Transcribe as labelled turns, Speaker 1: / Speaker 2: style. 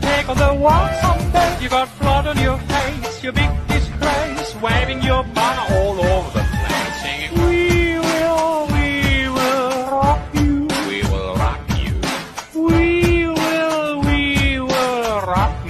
Speaker 1: Gonna take on the world someday. You got blood on your face, your big disgrace, waving your banner all over the place, singing, We will, we will rock you, we will rock you, we will, we will rock you.